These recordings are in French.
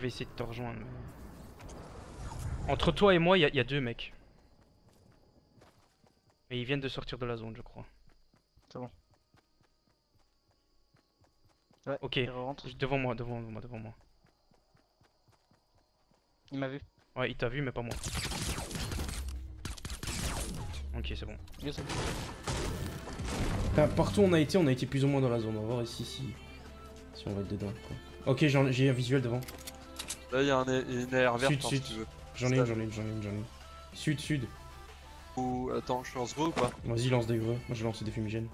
je vais essayer de te rejoindre. mais- Entre toi et moi, il y, a- y a deux mecs. Mais ils viennent de sortir de la zone, je crois. C'est bon. Ouais, Ok, devant moi, devant moi, devant moi. Il m'a vu. Ouais, il t'a vu, mais pas moi. Ok, c'est bon. Enfin, partout où on a été, on a été plus ou moins dans la zone. On va voir ici si, si on va être dedans. quoi. Ok, j'ai un visuel devant. Là, il y a un, une air verte Sud, hein, sud. si tu veux. J'en ai une, j'en ai une, j'en ai une, j'en ai une. Sud, sud. Ou attends, je lance gros ou pas? Vas-y, lance des greux. Moi, je lance des fumigènes.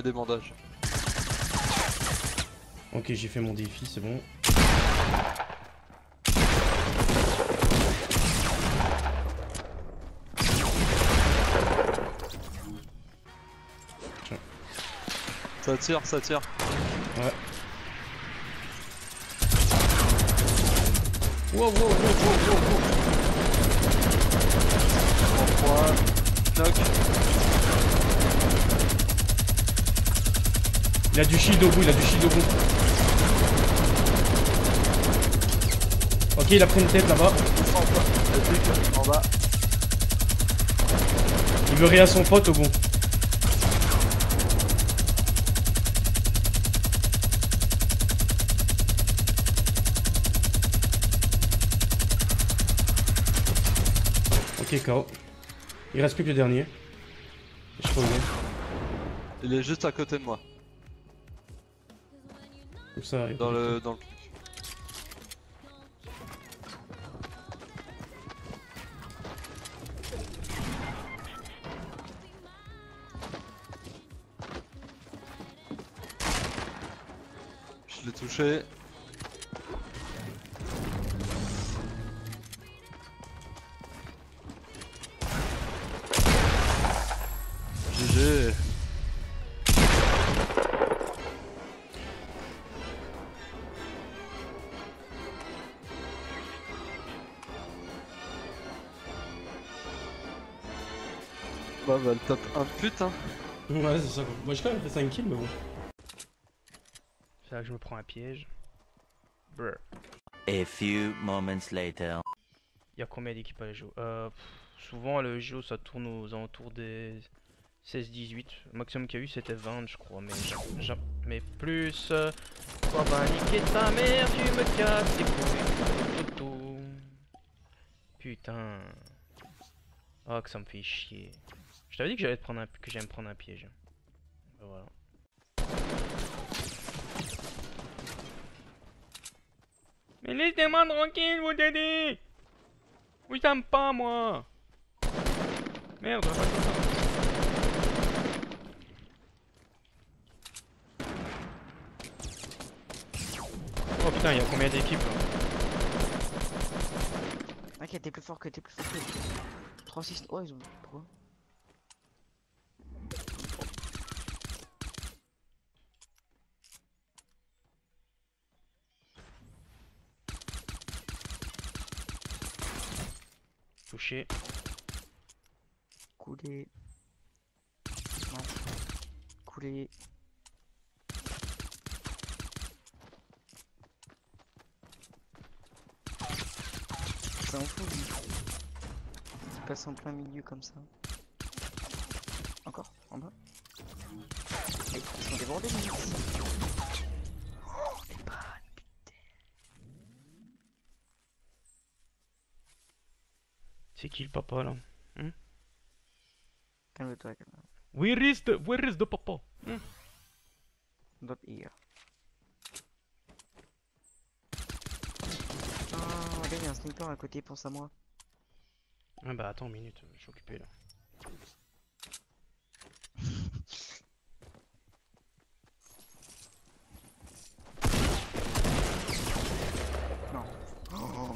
Mets des bandages. Ok, j'ai fait mon défi, c'est bon. Ça tire, ça tire. Ouais. Wow, wow, wow, wow, wow, wow. Knock. Il a du shield au bout, il a du shield au bout. Ok, il a pris une tête là-bas. Il veut réa son pote au bout. Ok, KO. Il reste plus que le dernier. Je reviens. Il est juste à côté de moi. Comme ça. il- Dans le. Dans le... Je l'ai touché. Bah, bah, le top 1 de pute, hein. Ouais, c'est ça. quoi. Moi, j'ai quand même fait 5 kills, mais bon. C'est là que je me prends un piège. Brr. A few moments later. Il y a combien d'équipes à la JO euh, pff, Souvent, le JO ça tourne aux alentours des 16-18. Le maximum qu'il y a eu c'était 20, je crois. Mais jamais plus. euh, On va niquer ta mère, tu me casses les couilles. Putain. Oh, que ça me fait chier. Je t'avais dit que j'allais prendre un, que j'allais me prendre un piège. Ben voilà. Mais laissez-moi tranquille, vous t'aider Oui, j'aime pas, moi Merde, on va pas. Oh putain, il y a combien d'équipes là? Ok, t'es plus fort que t'es plus fort que. 3 6 Oh, ils ont. Pourquoi Touché. Couler. Non. Couler. Ça en fout lui. Il passe en plein milieu comme ça. Encore En bas Ils sont débordés les mecs. Oh les C'est qui le papa là Calme-toi, calme-toi. Where is the, where is the papa? Not here. Oh, regarde, il y a un sniper à côté, pense à moi. Ah bah attends une minute, je suis occupé là. Non. Oh,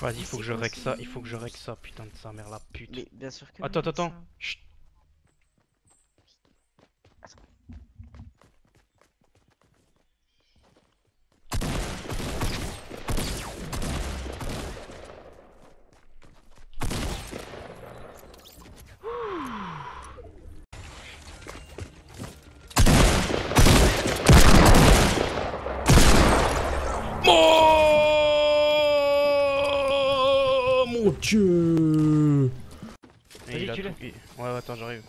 Vas-y, il faut que je règle ça, il faut que je règle ça, putain de sa mère la pute. Mais bien sûr que. Attends, attends, attends. Chut. Mon dieu Et il a tu tout- l'as il- Ouais, ouais, attends, j'arrive.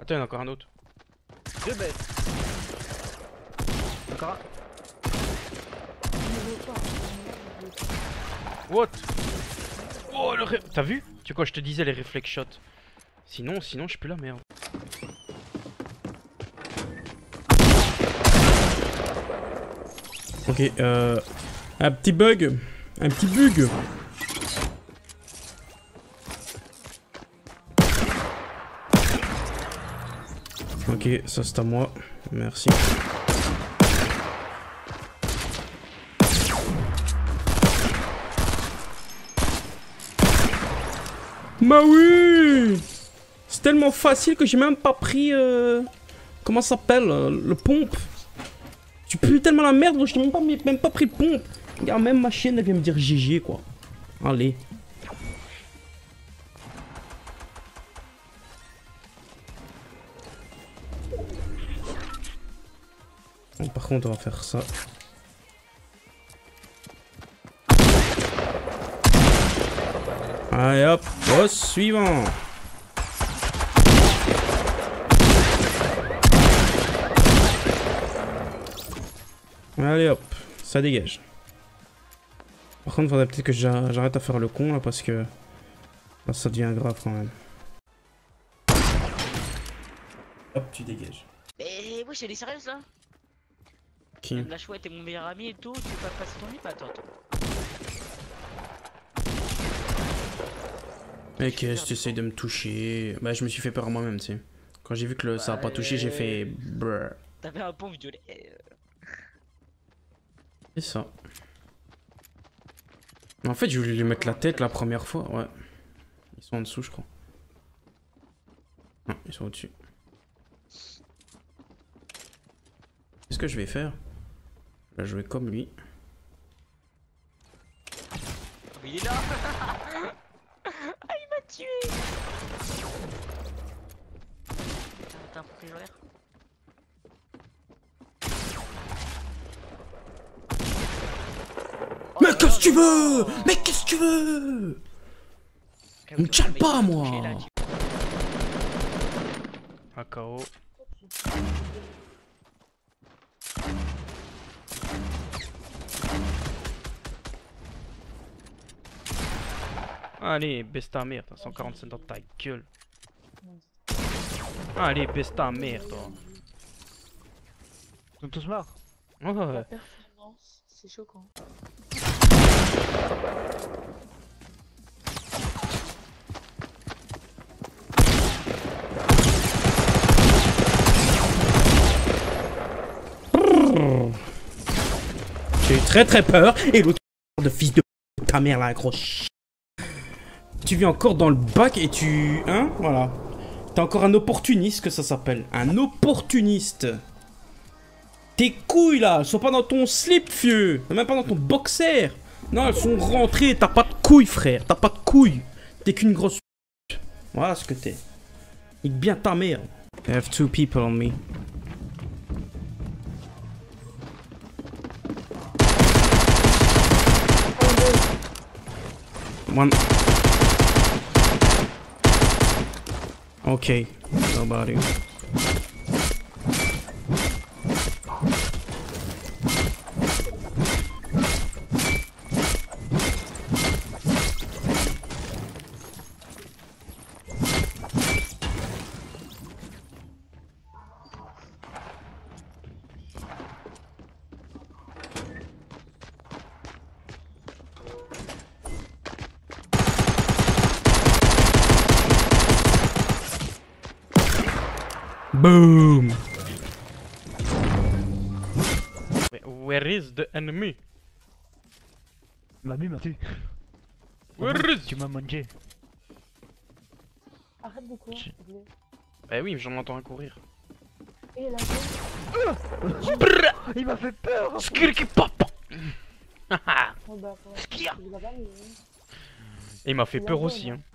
Attends, il y en a encore un autre. Deux bêtes. Encore un. What? Oh, le ré... T'as vu? Tu sais quoi, je te disais les reflex shots. Sinon, sinon, je suis plus la merde. Ok, euh... Un petit bug Un petit bug Ok, ça c'est à moi. Merci. Bah oui C'est tellement facile que j'ai même pas pris... euh, Comment ça s'appelle euh, Le pompe. Tu pues tellement la merde, je t'ai même pas, même pas pris le pompe. Regarde, même ma chienne elle vient me dire GG quoi. Allez. Par contre, on va faire ça. Allez hop, au suivant. Allez hop, ça dégage. Par contre, faudrait peut-être que j'a- j'arrête à faire le con là parce que là ça devient grave quand même. Hop, tu dégages. Mais wesh, elle est sérieuse là Qui La chouette est mon meilleur ami et tout, tu peux pas passer ton lit, attends, attends. Mais qu'est-ce que tu essayes de me toucher Bah, je me suis fait peur à moi-même, tu sais. Quand j'ai vu que le, ça a pas touché, j'ai fait. T'avais un pont violet. euh, C'est ça. En fait, je voulais lui mettre la tête la première fois, ouais. Ils sont en dessous, je crois. Non, ils sont au-dessus. Qu'est-ce que je vais faire? Je vais jouer comme lui. Il est là Ah, il m'a tué Putain, T'as un qu'est-ce que tu veux? Mais qu'est-ce que tu veux? On me mais pas, moi. Un KO. Allez, baisse ta mère, t'as 147 dans ta gueule. Allez, baisse ta mère, toi. Ils sont tous morts. Ouais, ouais. La performance, c'est choquant. J'ai eu très très peur. Et l'autre de fils de ta mère là, gros. Tu viens encore dans le bac et tu... Hein Voilà. T'es encore un opportuniste que ça s'appelle. Un opportuniste. Tes couilles là, elles sont pas dans ton slip, vieux. Même pas dans ton boxer. Non, elles sont rentrées. T'as pas de couilles, frère. T'as pas de couilles. T'es qu'une grosse... Voilà ce que t'es. Nique bien ta mère. I have two people on me. One. Nobody. Boom! Where is the enemy? Mamie m'a tué. Ourouz. Tu m'as mangé. Arrête de courir. Eh oui, j'en entends un courir. Et là, Il m'a fait peur Skirki papa oh bah, Skia. il m'a fait peur aussi. bon, Hein.